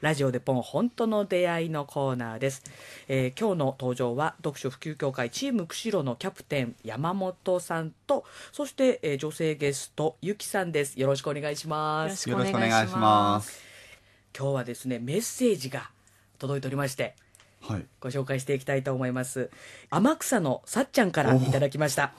ラジオでポン本当の出会いのコーナーです、えー今日の登場は読書普及協会チーム釧路のキャプテン山本さんとそして、えー女性ゲストゆきさんです。よろしくお願いします。よろしくお願いします。今日はですねメッセージが届いておりましてはい。ご紹介していきたいと思います。天草のさっちゃんからいただきました。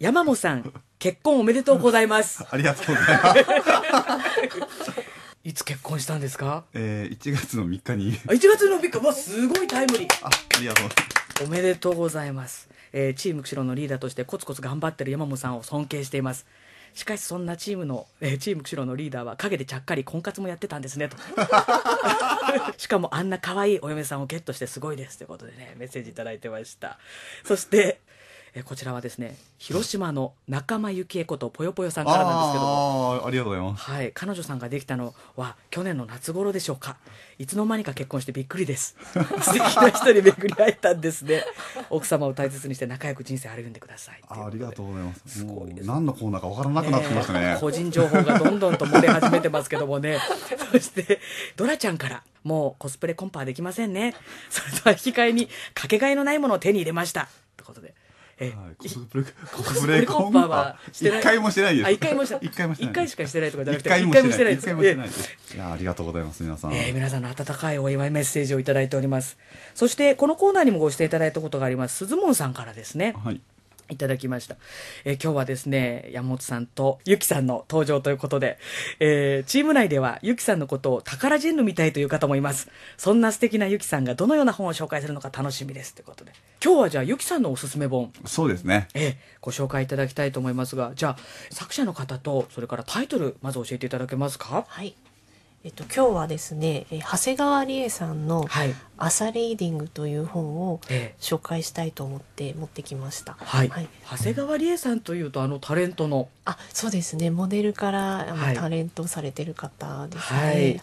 山本さん結婚おめでとうございます。ありがとうございます。いつ結婚したんですか？えー、1月の3日に。あ1月の3日わすごいタイムリー。あ、ありがとう。ございます。おめでとうございます、えーチーム釧路のリーダーとしてコツコツ頑張ってる山本さんを尊敬しています。しかしそんなチームの、えーチーム釧路のリーダーは陰でちゃっかり婚活もやってたんですねと。しかもあんな可愛いお嫁さんをゲットしてすごいですということでねメッセージいただいてました。そして、えーこちらはですね広島の仲間由紀恵ことぽよぽよさんからなんですけども。あーありがとうございます。はい、彼女さんができたのは去年の夏頃でしょうか。いつの間にか結婚してびっくりです。素敵な人に巡り会えたんですね。奥様を大切にして仲良く人生歩んでくださいあありがとううございます。すごい何のコーナーかわからなくなってきましたね。個人情報がどんどんと漏れ始めてますけどもね。そしてドラちゃんからもうコスプレコンパはできませんね。それとは引き換えにかけがえのないものを手に入れました。ってことでえはい、コスプレ、コスプレコンパはしてない一回もしてないです。あ一回もして一回もしてない。一回しかしてないとかじゃなくて一回もしてない。一回もしてないや、ありがとうございます、皆さん。えー皆さんの温かいお祝いメッセージをいただいておりますそしてこのコーナーにもご出演いただいたことがあります鈴門さんからですねはい。いただきました、えー今日はですね山本さんとゆきさんの登場ということで、えーチーム内ではゆきさんのことを宝ジェンヌみたいという方もいます。そんな素敵なゆきさんがどのような本を紹介するのか楽しみですということで。今日はじゃあゆきさんのおすすめ本。そうですね。えーご紹介いただきたいと思いますがじゃあ作者の方とそれからタイトルまず教えていただけますか？はい。えっと今日はですね、えー長谷川理恵さんのはい「朝リーディング」という本をえ紹介したいと思って持ってきました。はい、はい。長谷川理恵さんというとあのタレントのあ、そうですね。モデルからあの、はいタレントされてる方ですね。はい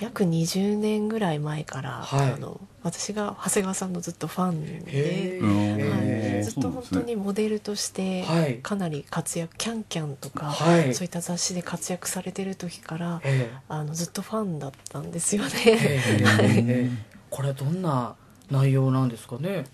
約20年ぐらい前から、はい。あの私が長谷川さんのずっとファンで。はい、ずっと本当にモデルとしてはい。かなり活躍、キャンキャンとか、はい。そういった雑誌で活躍されてる時からえあのずっとファンだったんですよええね。これはどんな内容なんですかね？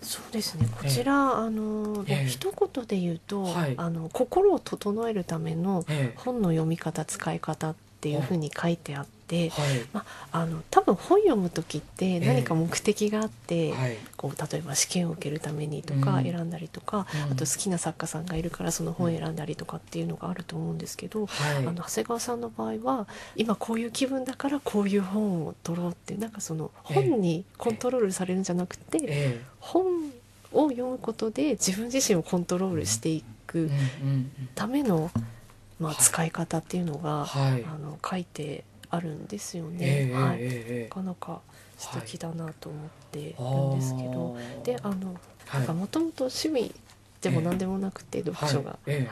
そうですね。こちら、あの、ええ。一言で言うと、はい。あの心を整えるためのえ本の読み方、使い方っていうふうに書いてあって、はい。まあの多分本読む時ってえ何か目的があって、はい。こう例えば試験を受けるためにとかうん。選んだりとか、うん。あと好きな作家さんがいるからその本選んだりとかっていうのがあると思うんですけど、はい。あの長谷川さんの場合は今こういう気分だからこういう本を取ろうっていうなんかそのええ。本にコントロールされるんじゃなくて、え本を読むことで自分自身をコントロールしていえくうんうんための、まあ、はい使い方っていうのが、はい。あの書いてあるんですよね。ええはい。ええなかなか素敵だなと思ってるええんですけど、であのはい。なんかもともと趣味でも何でもなくて、読書が、はい。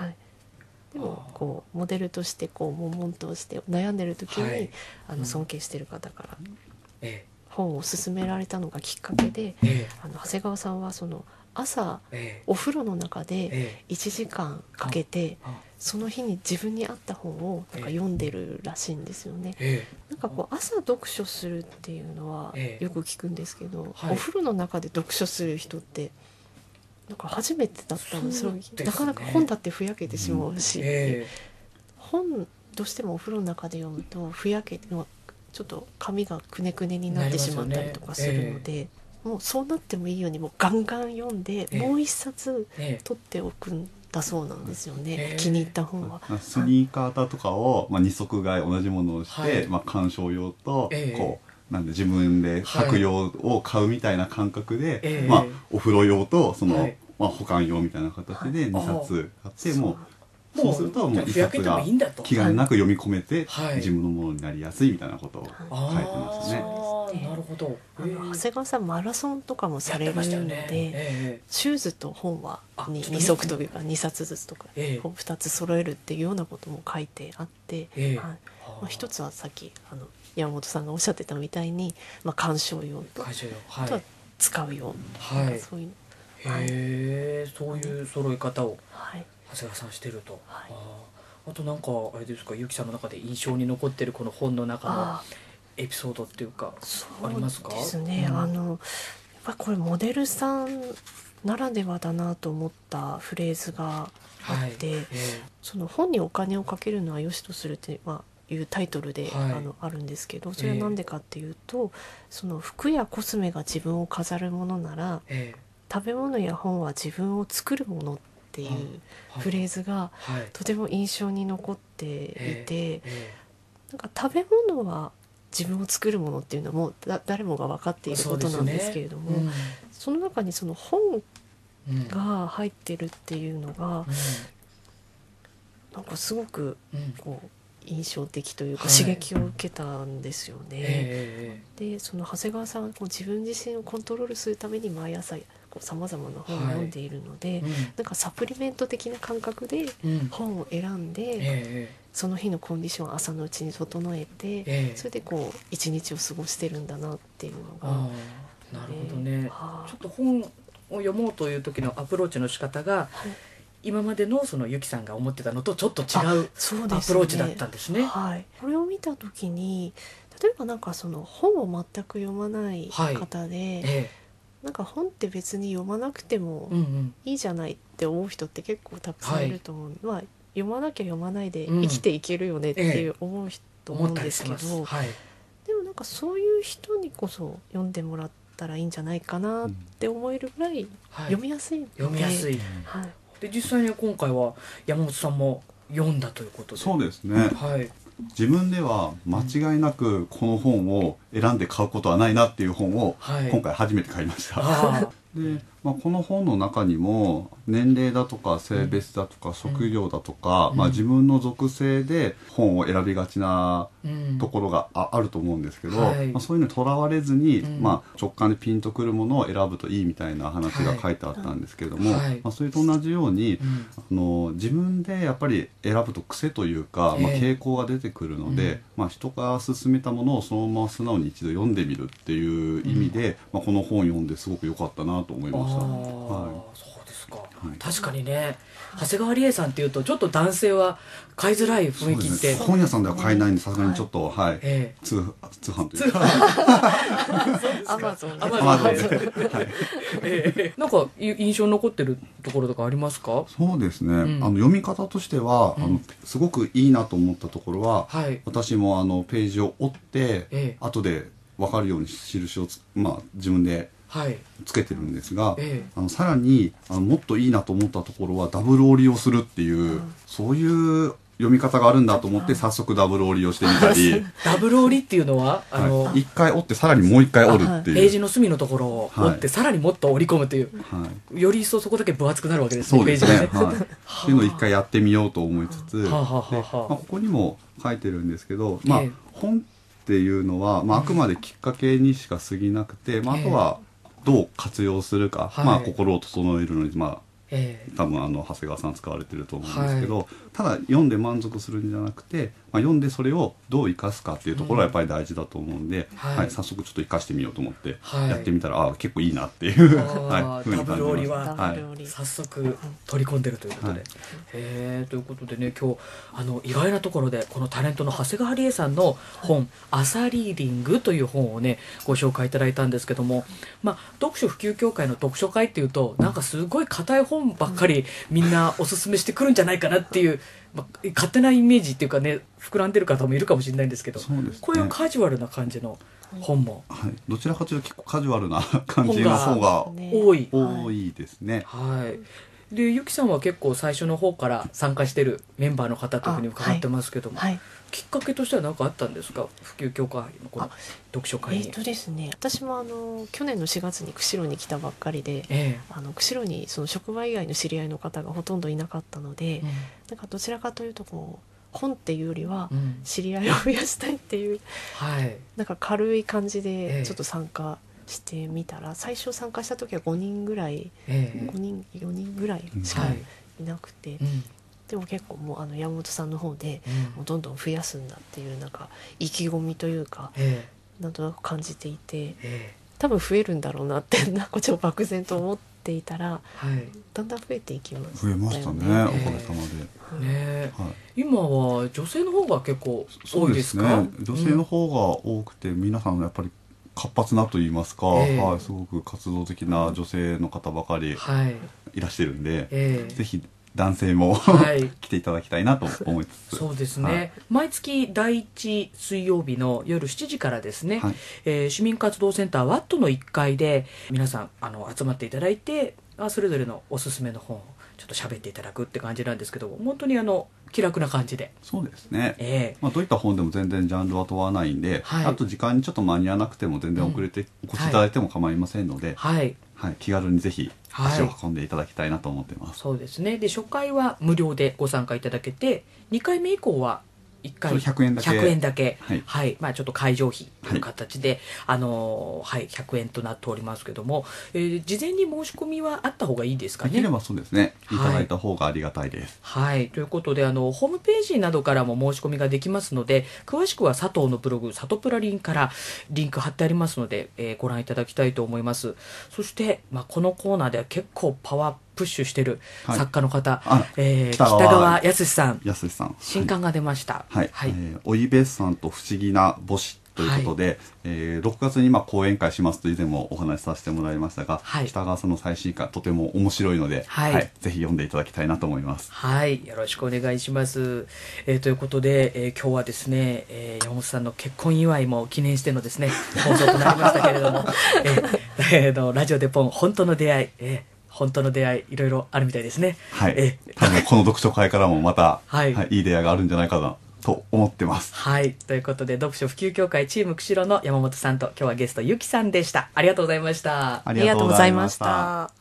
でもこうモデルとしてこう悶々として悩んでる時に、あの尊敬してる方からえ。本を勧められたのがきっかけでええ。あの長谷川さんはその朝ええ。お風呂の中えでえ1時間かけてあその日に自分に合った本をなんかええ。読んでるらしいんですよね。えなんかこう朝読書するっていうのはええ。よく聞くんですけど、はい。お風呂の中で読書する人ってなんか初めてだったんですよそねなかなか本だってふやけてしまうし、え本どうしてもお風呂の中で読むとふやけてのちょっと髪がくねくねになってしまったりとかするので、もうそうなってもいいようにもうガンガン読んで、ええ。もう一冊ええ。取っておくんだそうなんですよね、ええ。気に入った本は。スニーカーとかを、まあ、二足買い同じものをして、はい。まあ、鑑賞用と、ええ。こうなんで自分で履く用を買うみたいな感覚で、ええ。まあ、お風呂用とその、はい。まあ、保管用みたいな形で2冊買って、そうもうそう。するともう1じゃあふやけても冊が気兼ねなく読み込めて、はい。自分のものになりやすいみたいなことを書いてましたね。なるほど。あの長谷川さんマラソンとかもされるので、えシューズと本はにあちょっと2足というか2冊ずつとかええ。本2つ揃えるっていうようなことも書いてあって、ええ。はい。まあ、一つはさっきあの山本さんがおっしゃってたみたいに、まあ、鑑賞用と、会社用あとははい使う用、はい。そういうへえそういう揃え方をはい。長谷川さんしてると、はい。あとなんかあれですかゆきさんの中で印象に残ってるこの本の中のあエピソードっていうかありますか？ですね、うん。あのやっぱりこれモデルさんならではだなと思ったフレーズがあって、えその本にお金をかけるのは良しとするって、まあ、いうタイトルで、はい。あのあるんですけどそれは何でかっていうと、その服やコスメが自分を飾るものならええ。食べ物や本は自分を作るものっていうえフレーズがはい。とても印象に残っていて、ええ。なんか食べ物は自分を作るものっていうのもだ誰もが分かっていることなんですけれどもそ,、の中にその本うんうん。が入ってるっていうのがうん。なんかすごくうん。こう印象的というかはい。刺激を受けたんですよね。えでその長谷川さんはこう自分自身をコントロールするために毎朝さまざまな本を読んでいるので、えええなんかサプリメント的な感覚でうん。うん本を選んで、ええその日のコンディションを朝のうちに整えて、ええ。それでこう一日を過ごしてるんだなっていうのが、なるほどね。はあ。ちょっと本を読もうという時のアプローチの仕方がはい。今までのそのゆきさんが思ってたのとちょっと違うアプローチだったんですね。はい、これを見た時に例えばなんかその本を全く読まない方で、えなんか本って別に読まなくてもえうんうん。いいじゃないって思う人って結構たくさんいると思う、まあ読まなきゃ読まないでうん。生きていけるよねっていう思う人思うんですけど、りします。はい。でもなんかそういう人にこそ読んでもらったらいいんじゃないかなって思えるぐらいはい。読みやすいので、読みやすい。はい、で実際に今回は山本さんも読んだということで。そうですねはい。自分では間違いなくこの本を選んで買うことはないなっていう本をはい今回初めて買いました、あで、まあ、この本の中にも年齢だとか性別だとか職業だとか、うん。まあ、自分の属性で本を選びがちな。ところがああると思うんですけど、はい。まあ、そういうのにとらわれずに、うん。まあ、直感でピンとくるものを選ぶといいみたいな話が書いてあったんですけれども、はい。まあ、それと同じように、うん。あの自分でやっぱり選ぶと癖というか、まあ、ええ傾向が出てくるので、うん。まあ、人が勧めたものをそのまま素直に一度読んでみるっていう意味で、まあ、この本を読んですごく良かったなと思いました。ああ、はそうですか、い。確かにね。長谷川理恵さんっていうとちょっと男性は買いづらいい、雰囲気って、ね。本屋さんでは買えないんでさすがにちょっと、はい。え通通販というか。アマゾン。でアマまあゾン。でええ。なんかい印象に残ってるところとかありますか？そうですね、ん。あの読み方としては、うん。あのすごくいいなと思ったところは、はい。私もあのページを折って、ええ。後で分かるように印をつ、まあ、自分ではいつけてるんですが、ええ。あのさらにあのもっといいなと思ったところはダブル折りをするっていう、そういう読み方があるんだと思って早速ダブル折りをしてみたり、ダブル折りっていうのはあの、はい、一回折ってさらにもう一回折るっていう、ページの隅のところを折って、はいさらにもっと折り込むという。はい、より一層そこだけ分厚くなるわけですねそうですね、ページがね。はい、っていうのを一回やってみようと思いつつ、はあはあはあでまあ、ここにも書いてるんですけど、まあええ。本っていうのは、まあ、あくまできっかけにしか過ぎなくて、まあ、あとはどう活用するか、はい。まあ、心を整えるのに、まええ。あ、多分あの長谷川さん使われてると思うんですけど、ただ読んで満足するんじゃなくて、まあ、読んでそれをどう生かすかっていうところがやっぱり大事だと思うんで、はい。はい早速ちょっと生かしてみようと思ってはい。やってみたら、ああ結構いいなっていう、はい、ふうに感じましは早速取り込んでるということで、はい。えーということでね今日あの意外なところでこのタレントの長谷川理恵さんの本「朝リーディング」という本をねご紹介いただいたんですけども、まあ、読書普及協会の読書会っていうとなんかすごい硬い本ばっかりみんなおすすめしてくるんじゃないかなっていう、まあ、勝手なイメージっていうかね膨らんでる方もいるかもしれないんですけどそうですね。こういうカジュアルな感じの本も。はい、どちらかというと結構カジュアルな感じの方がね。多い。多いですね。はい。でゆきさんは結構最初の方から参加してるメンバーの方というふうに伺ってますけども、はいきっかけとしては何かあったんですか？普及協会のこのあ読書会に。えーとですね私もあの去年の4月に釧路に来たばっかりでえあの釧路にその職場以外の知り合いの方がほとんどいなかったので、えなんかどちらかというとこう本っていうよりはうん。うん知り合いを増やしたいっていうはい。なんか軽い感じええ。でちょっと参加してみたら、最初参加した時は5人ぐらいええ。5人4人ぐらいしかはい。いなくて、うんでも結構もうあの山本さんの方でうん。もうどんどん増やすんだっていうなんか意気込みというかえなんとなく感じていてええ。多分増えるんだろうなってなんかちょっと漠然と思っっていたらはい。だんだん増えていきます。増えましたねおかげさまで、ねえ。はい、今は女性の方が結構そうでね多いですすか女性の方が多くて、皆さんやっぱり活発なと言いますか、ええ。はい、すごく活動的な女性の方ばかりはい。いらしてるんで、ええ。ぜひ男性も、はい。来ていただきたいなと思いつつ。そうですね、はい。毎月第1水曜日の夜7時からですね、はい。えー市民活動センターワットの1階で皆さんあの集まっていただいてあそれぞれのおすすめの本をちょっと喋っていただくって感じなんですけど本当にあの気楽な感じで、そうですね、えまあ、どういった本でも全然ジャンルは問わないんで、はい。あと時間にちょっと間に合わなくても全然遅れてお越しいただいても構いませんので、ーはいはい。気軽にぜひはい。足を運んでいただきたいなと思ってます、そうですね。で初回は無料でご参加いただけて2回目以降は1回それ100円だけ。100円だけ。はい。まあ、ちょっと会場費という形で、あのーはい、100円となっておりますけども、えー事前に申し込みはあった方がいいですかね？できればそうですね。いはい。ただいた方がありがたいです、はい。ということで、あの、ホームページなどからも申し込みができますので、詳しくは佐藤のブログ、サトプラリンからリンク貼ってありますので、えーご覧いただきたいと思います。そして、まあ、このコーナーでは結構パワープッシュしてるはい。作家の方、あえー北川康さん、さん。新刊が出ました。はい、はい。えーおいべさんと不思議な母子ということで、えー6月に今講演会しますと以前もお話しさせてもらいましたが、はい。北川さんの最新刊とても面白いので、はい。ぜひ読んでいただきたいなと思います。はい、よろしくお願いします。えーということで、えー今日はですね、えー山本さんの結婚祝いも記念してのですね、放送となりましたけれども、えーえーのラジオでポン、本当の出会い、えー本当の出会い、いろいろあるみたいですね。はい。えー。多分この読書会からもまた、はいい、い出会いがあるんじゃないかなと思ってます。はい、ということで、読書普及協会チーム釧路の山本さんと、今日はゲストゆきさんでした。ありがとうございました。ありがとうございました